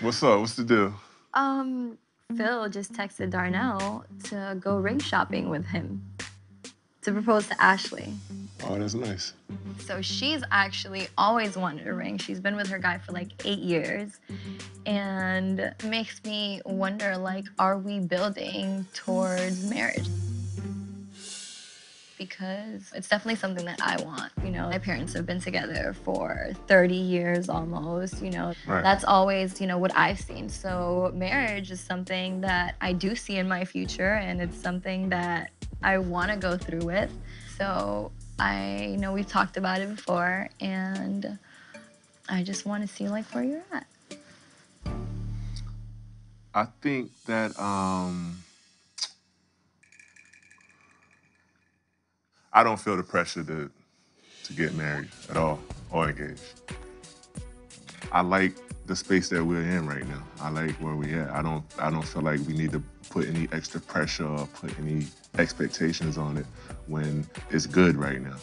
What's up? What's the deal? Um, Phil just texted Darnell to go ring shopping with him to propose to Ashley. Oh, that's nice. So she's actually always wanted a ring. She's been with her guy for like eight years. And makes me wonder, like, are we building towards marriage? Because it's definitely something that I want. You know, my parents have been together for 30 years almost, you know. Right. That's always, you know, what I've seen. So marriage is something that I do see in my future and it's something that I want to go through with. So I know we've talked about it before, and I just want to see like where you're at. I think that um, I don't feel the pressure to to get married at all or engaged. I like the space that we're in right now. I like where we're at. I don't I don't feel like we need to put any extra pressure or put any expectations on it when it's good right now.